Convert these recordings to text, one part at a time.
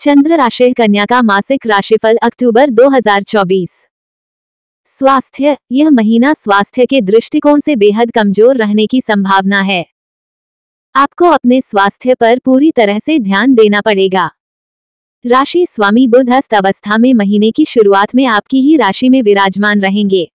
चंद्र राशि कन्या का मासिक राशिफल अक्टूबर 2024 स्वास्थ्य, यह महीना स्वास्थ्य के दृष्टिकोण से बेहद कमज़ोर रहने की संभावना है। आपको अपने स्वास्थ्य पर पूरी तरह से ध्यान देना पड़ेगा। राशि स्वामी बुध अस्त अवस्था में महीने की शुरुआत में आपकी ही राशि में विराजमान रहेंगे।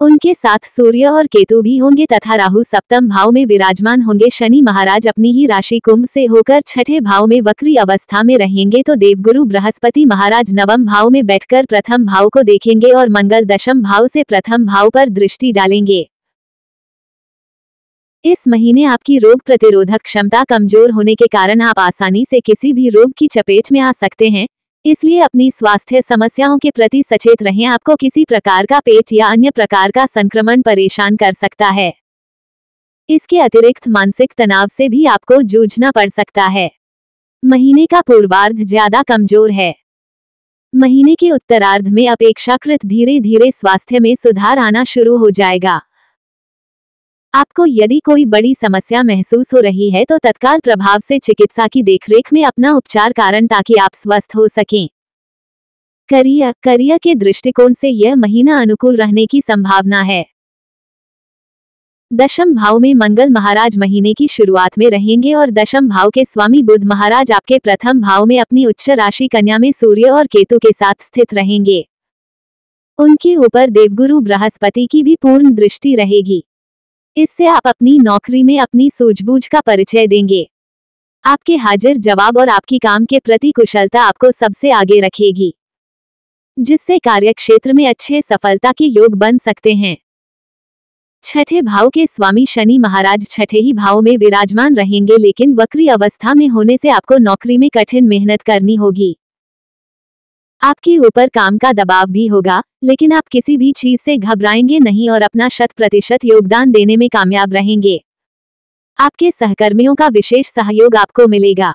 उनके साथ सूर्य और केतु भी होंगे तथा राहु सप्तम भाव में विराजमान होंगे। शनि महाराज अपनी ही राशि कुंभ से होकर छठे भाव में वक्री अवस्था में रहेंगे तो देवगुरु बृहस्पति महाराज नवम भाव में बैठकर प्रथम भाव को देखेंगे और मंगल दशम भाव से प्रथम भाव पर दृष्टि डालेंगे। इस महीने आपकी रोग प्रतिरोधक क्षमता कमज़ोर होने के कारण आप आसानी से किसी भी रोग की चपेट में आ सकते हैं। इसलिए अपनी स्वास्थ्य समस्याओं के प्रति सचेत रहें। आपको किसी प्रकार का पेट या अन्य प्रकार का संक्रमण परेशान कर सकता है। इसके अतिरिक्त मानसिक तनाव से भी आपको जूझना पड़ सकता है। महीने का पूर्वार्ध ज़्यादा कमज़ोर है। महीने के उत्तरार्ध में अपेक्षाकृत धीरे धीरे स्वास्थ्य में सुधार आना शुरू हो जाएगा। आपको यदि कोई बड़ी समस्या महसूस हो रही है तो तत्काल प्रभाव से चिकित्सा की देखरेख में अपना उपचार कारण ताकि आप स्वस्थ हो सकें। करियर करियर के दृष्टिकोण से यह महीना अनुकूल रहने की संभावना है। दशम भाव में मंगल महाराज महीने की शुरुआत में रहेंगे और दशम भाव के स्वामी बुद्ध महाराज आपके प्रथम भाव में अपनी उच्च राशि कन्या में सूर्य और केतु के साथ स्थित रहेंगे। उनके ऊपर देवगुरु बृहस्पति की भी पूर्ण दृष्टि रहेगी। इससे आप अपनी नौकरी में अपनी सूझबूझ का परिचय देंगे। आपके हाजिर जवाब और आपकी काम के प्रति कुशलता आपको सबसे आगे रखेगी। जिससे कार्य क्षेत्र में अच्छे सफलता के योग बन सकते हैं। छठे भाव के स्वामी शनि महाराज छठे ही भाव में विराजमान रहेंगे, लेकिन वक्री अवस्था में होने से आपको नौकरी में कठिन मेहनत करनी होगी। आपके ऊपर काम का दबाव भी होगा, लेकिन आप किसी भी चीज़ से घबराएँगे नहीं और अपना शत प्रतिशत योगदान देने में कामयाब रहेंगे। आपके सहकर्मियों का विशेष सहयोग आपको मिलेगा,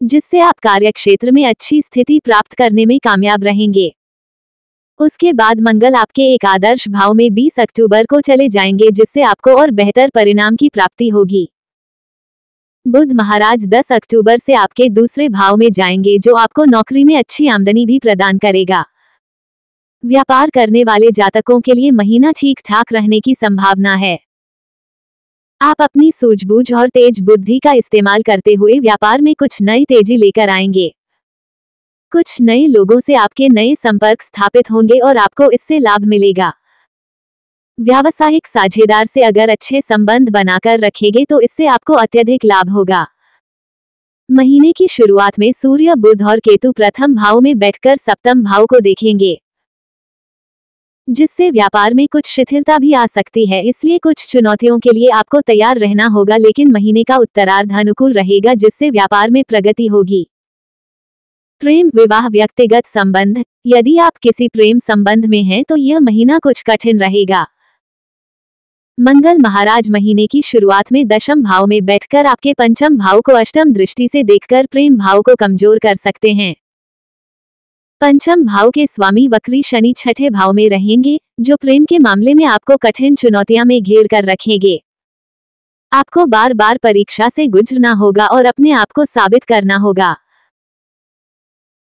जिससे आप कार्य क्षेत्र में अच्छी स्थिति प्राप्त करने में कामयाब रहेंगे। उसके बाद मंगल आपके एक आदर्श भाव में 20 अक्टूबर को चले जाएँगे, जिससे आपको और बेहतर परिणाम की प्राप्ति होगी। बुध महाराज 10 अक्टूबर से आपके दूसरे भाव में जाएँगे, जो आपको नौकरी में अच्छी आमदनी भी प्रदान करेगा। व्यापार करने वाले जातकों के लिए महीना ठीक ठाक रहने की संभावना है। आप अपनी सूझबूझ और तेज बुद्धि का इस्तेमाल करते हुए व्यापार में कुछ नई तेज़ी लेकर आएँगे। कुछ नए लोगों से आपके नए संपर्क स्थापित होंगे और आपको इससे लाभ मिलेगा। व्यावसायिक साझेदार से अगर अच्छे संबंध बनाकर रखेंगे तो इससे आपको अत्यधिक लाभ होगा। महीने की शुरुआत में सूर्य, बुध और केतु प्रथम भाव में बैठकर सप्तम भाव को देखेंगे। जिससे व्यापार में कुछ शिथिलता भी आ सकती है, इसलिए कुछ चुनौतियों के लिए आपको तैयार रहना होगा, लेकिन महीने का उत्तरार्ध अनुकूल रहेगा, जिससे व्यापार में प्रगति होगी। प्रेम, विवाह, व्यक्तिगत संबंध। यदि आप किसी प्रेम संबंध में हैं तो यह महीना कुछ कठिन रहेगा। मंगल महाराज महीने की शुरुआत में दशम भाव में बैठकर आपके पंचम भाव को अष्टम दृष्टि से देखकर प्रेम भाव को कमज़ोर कर सकते हैं। पंचम भाव के स्वामी वक्री शनि छठे भाव में रहेंगे, जो प्रेम के मामले में आपको कठिन चुनौतियाँ में घेर कर रखेंगे। आपको बार बार परीक्षा से गुजरना होगा और अपने आप को साबित करना होगा।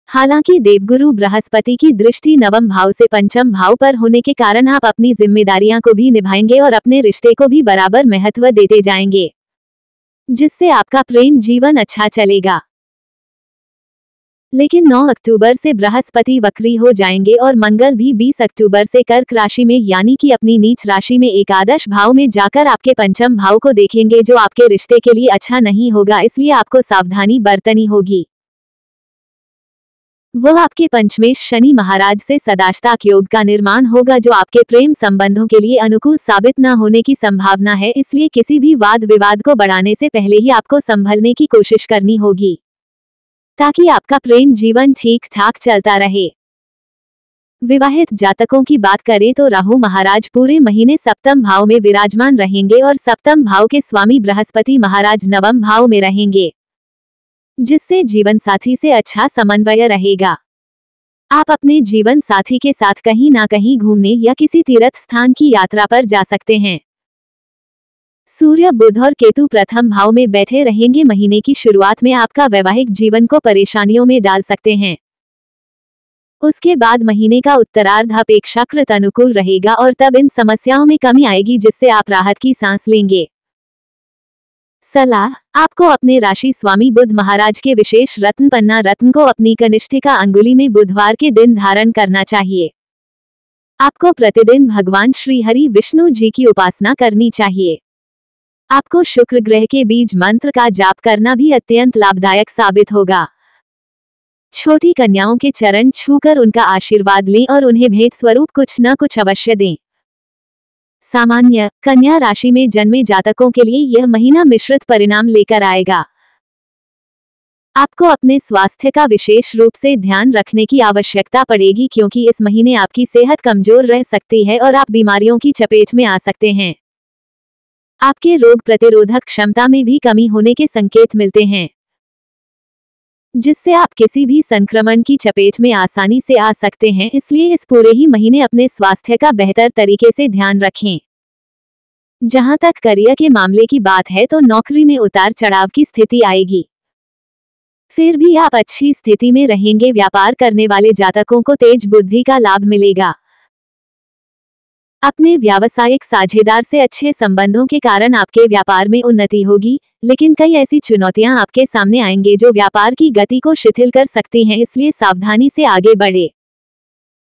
हालाँकि देवगुरु बृहस्पति की दृष्टि नवम भाव से पंचम भाव पर होने के कारण आप अपनी जिम्मेदारियाँ को भी निभाएँगे और अपने रिश्ते को भी बराबर महत्व देते जाएँगे, जिससे आपका प्रेम जीवन अच्छा चलेगा। लेकिन 9 अक्टूबर से बृहस्पति वक्री हो जाएँगे और मंगल भी 20 अक्टूबर से कर्क राशि में, यानी कि अपनी नीच राशि में एकादश भाव में जाकर आपके पंचम भाव को देखेंगे जो आपके रिश्ते के लिए अच्छा नहीं होगा, इसलिए आपको सावधानी बरतनी होगी। वह आपके पंचमेश शनि महाराज से सदाश्ताक योग का निर्माण होगा जो आपके प्रेम संबंधों के लिए अनुकूल साबित न होने की संभावना है, इसलिए किसी भी वाद विवाद को बढ़ाने से पहले ही आपको संभलने की कोशिश करनी होगी। ताकि आपका प्रेम जीवन ठीक ठाक चलता रहे। विवाहित जातकों की बात करें तो राहु महाराज पूरे महीने सप्तम भाव में विराजमान रहेंगे और सप्तम भाव के स्वामी बृहस्पति महाराज नवम भाव में रहेंगे। जिससे जीवन साथी से अच्छा समन्वय रहेगा। आप अपने जीवन साथी के साथ कहीं ना कहीं घूमने या किसी तीर्थ स्थान की यात्रा पर जा सकते हैं। सूर्य, बुध और केतु प्रथम भाव में बैठे रहेंगे। महीने की शुरुआत में आपका वैवाहिक जीवन को परेशानियों में डाल सकते हैं। उसके बाद महीने का उत्तरार्ध अपेक्षाकृत अनुकूल रहेगा और तब इन समस्याओं में कमी आएगी, जिससे आप राहत की सांस लेंगे। सलाह, आपको अपने राशि स्वामी बुद्ध महाराज के विशेष रत्न पन्ना रत्न को अपनी कनिष्ठिका अंगुली में बुधवार के दिन धारण करना चाहिए। आपको प्रतिदिन भगवान श्री हरि विष्णु जी की उपासना करनी चाहिए। आपको शुक्र ग्रह के बीज मंत्र का जाप करना भी अत्यंत लाभदायक साबित होगा। छोटी कन्याओं के चरण छूकर उनका आशीर्वाद लें और उन्हें भेंट स्वरूप कुछ न कुछ अवश्य दें। सामान्य कन्या राशि में जन्मे जातकों के लिए यह महीना मिश्रित परिणाम लेकर आएगा। आपको अपने स्वास्थ्य का विशेष रूप से ध्यान रखने की आवश्यकता पड़ेगी क्योंकि इस महीने आपकी सेहत कमज़ोर रह सकती है और आप बीमारियों की चपेट में आ सकते हैं। आपके रोग प्रतिरोधक क्षमता में भी कमी होने के संकेत मिलते हैं। जिससे आप किसी भी संक्रमण की चपेट में आसानी से आ सकते हैं, इसलिए इस पूरे ही महीने अपने स्वास्थ्य का बेहतर तरीके से ध्यान रखें। जहाँ तक करियर के मामले की बात है तो नौकरी में उतार चढ़ाव की स्थिति आएगी। फिर भी आप अच्छी स्थिति में रहेंगे, व्यापार करने वाले जातकों को तेज बुद्धि का लाभ मिलेगा। अपने व्यावसायिक साझेदार से अच्छे संबंधों के कारण आपके व्यापार में उन्नति होगी, लेकिन कई ऐसी चुनौतियाँ आपके सामने आएँगे जो व्यापार की गति को शिथिल कर सकती हैं, इसलिए सावधानी से आगे बढ़े।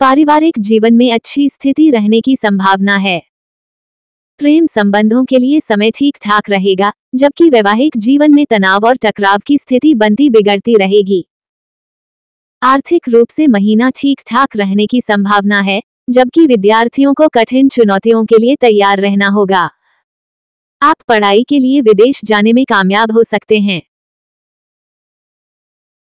पारिवारिक जीवन में अच्छी स्थिति रहने की संभावना है। प्रेम संबंधों के लिए समय ठीक ठाक रहेगा, जबकि वैवाहिक जीवन में तनाव और टकराव की स्थिति बनती बिगड़ती रहेगी। आर्थिक रूप से महीना ठीक ठाक रहने की संभावना है जबकि विद्यार्थियों को कठिन चुनौतियों के लिए तैयार रहना होगा। आप पढ़ाई के लिए विदेश जाने में कामयाब हो सकते हैं।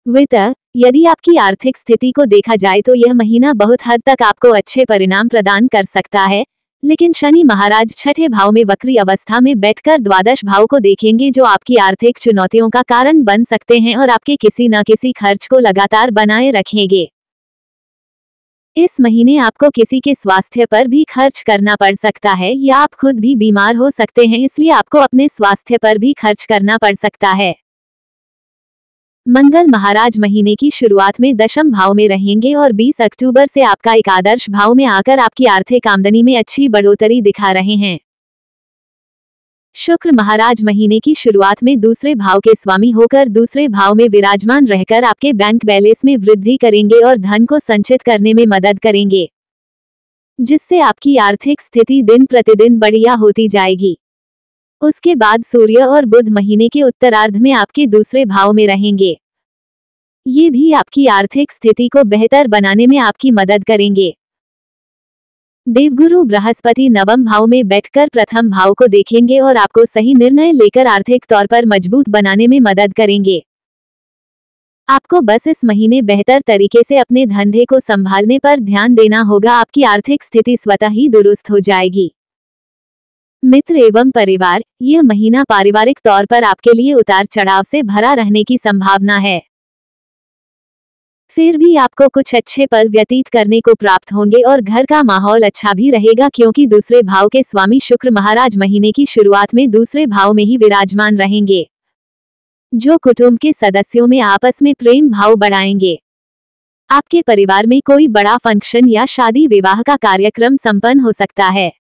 वित्त, यदि आपकी आर्थिक स्थिति को देखा जाए तो यह महीना बहुत हद तक आपको अच्छे परिणाम प्रदान कर सकता है, लेकिन शनि महाराज छठे भाव में वक्री अवस्था में बैठकर द्वादश भाव को देखेंगे जो आपकी आर्थिक चुनौतियों का कारण बन सकते हैं और आपके किसी न किसी खर्च को लगातार बनाए रखेंगे। इस महीने आपको किसी के स्वास्थ्य पर भी खर्च करना पड़ सकता है या आप खुद भी बीमार हो सकते हैं इसलिए आपको अपने स्वास्थ्य पर भी खर्च करना पड़ सकता है। मंगल महाराज महीने की शुरुआत में दशम भाव में रहेंगे और 20 अक्टूबर से आपका एक आदर्श भाव में आकर आपकी आर्थिक आमदनी में अच्छी बढ़ोतरी दिखा रहे हैं। शुक्र महाराज महीने की शुरुआत में दूसरे भाव के स्वामी होकर दूसरे भाव में विराजमान रहकर आपके बैंक बैलेंस में वृद्धि करेंगे और धन को संचित करने में मदद करेंगे। जिससे आपकी आर्थिक स्थिति दिन प्रतिदिन बढ़िया होती जाएगी। उसके बाद सूर्य और बुध महीने के उत्तरार्ध में आपके दूसरे भाव में रहेंगे। ये भी आपकी आर्थिक स्थिति को बेहतर बनाने में आपकी मदद करेंगे। देवगुरु बृहस्पति नवम भाव में बैठकर प्रथम भाव को देखेंगे और आपको सही निर्णय लेकर आर्थिक तौर पर मज़बूत बनाने में मदद करेंगे। आपको बस इस महीने बेहतर तरीके से अपने धंधे को संभालने पर ध्यान देना होगा, आपकी आर्थिक स्थिति स्वतः ही दुरुस्त हो जाएगी। मित्र एवं परिवार, यह महीना पारिवारिक तौर पर आपके लिए उतार चढ़ाव से भरा रहने की संभावना है। फिर भी आपको कुछ अच्छे पल व्यतीत करने को प्राप्त होंगे और घर का माहौल अच्छा भी रहेगा क्योंकि दूसरे भाव के स्वामी शुक्र महाराज महीने की शुरुआत में दूसरे भाव में ही विराजमान रहेंगे। जो कुटुंब के सदस्यों में आपस में प्रेम भाव बढ़ाएँगे। आपके परिवार में कोई बड़ा फ़ंक्शन या शादी विवाह का कार्यक्रम संपन्न हो सकता है।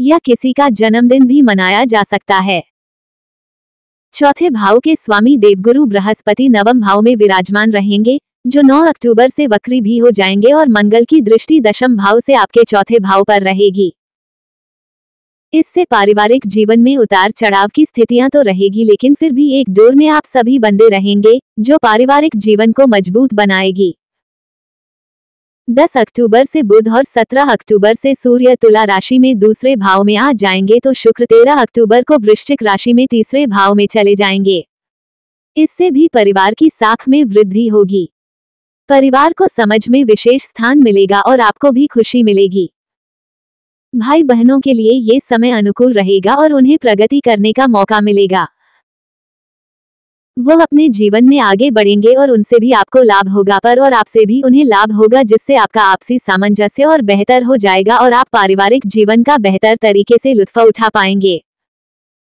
या किसी का जन्मदिन भी मनाया जा सकता है। चौथे भाव के स्वामी देवगुरु बृहस्पति नवम भाव में विराजमान रहेंगे जो 9 अक्टूबर से वक्री भी हो जाएँगे और मंगल की दृष्टि दशम भाव से आपके चौथे भाव पर रहेगी। इससे पारिवारिक जीवन में उतार चढ़ाव की स्थितियाँ तो रहेगी, लेकिन फिर भी एक डोर में आप सभी बंदे रहेंगे, जो पारिवारिक जीवन को मज़बूत बनाएगी। 10 अक्टूबर से बुध और 17 अक्टूबर से सूर्य तुला राशि में दूसरे भाव में आ जाएँगे तो शुक्र 13 अक्टूबर को वृश्चिक राशि में तीसरे भाव में चले जाएँगे। इससे भी परिवार की साख में वृद्धि होगी। परिवार को समझ में विशेष स्थान मिलेगा और आपको भी खुशी मिलेगी। भाई बहनों के लिए ये समय अनुकूल रहेगा और उन्हें प्रगति करने का मौका मिलेगा। वो अपने जीवन में आगे बढ़ेंगे और उनसे भी आपको लाभ होगा पर और आपसे भी उन्हें लाभ होगा जिससे आपका आपसी सामंजस्य और बेहतर हो जाएगा और आप पारिवारिक जीवन का बेहतर तरीके से लुत्फ उठा पाएँगे।